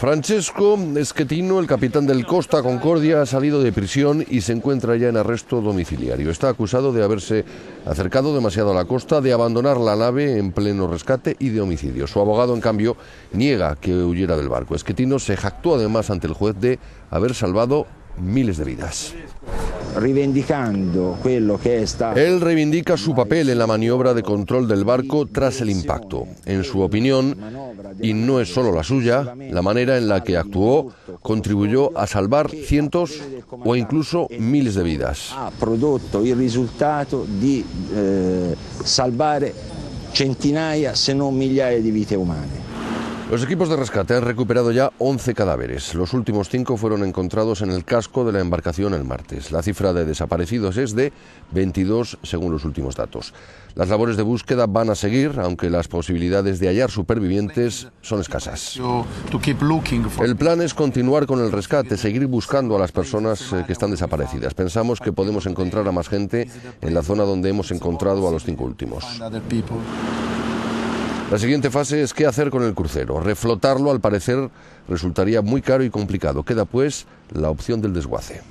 Francesco Schettino, el capitán del Costa Concordia, ha salido de prisión y se encuentra ya en arresto domiciliario. Está acusado de haberse acercado demasiado a la costa, de abandonar la nave en pleno rescate y de homicidio. Su abogado, en cambio, niega que huyera del barco. Schettino se jactó además ante el juez de haber salvado miles de vidas. Rivendicando quello che. Él reivindica su papel en la maniobra de control del barco tras el impacto. En su opinión, y no es solo la suya, la manera en la que actuó contribuyó a salvar cientos o incluso miles de vidas. ha prodotto il risultato di eh, salvare centinaia se non migliaia di vite umane. Los equipos de rescate han recuperado ya 11 cadáveres. Los últimos cinco fueron encontrados en el casco de la embarcación el martes. La cifra de desaparecidos es de 22 según los últimos datos. Las labores de búsqueda van a seguir, aunque las posibilidades de hallar supervivientes son escasas. El plan es continuar con el rescate, seguir buscando a las personas eh, que están desaparecidas. Pensamos que podemos encontrar a más gente en la zona donde hemos encontrado a los cinco últimos. La siguiente fase es qué hacer con el crucero. Reflotarlo, al parecer, resultaría muy caro y complicado. Queda, pues, la opción del desguace.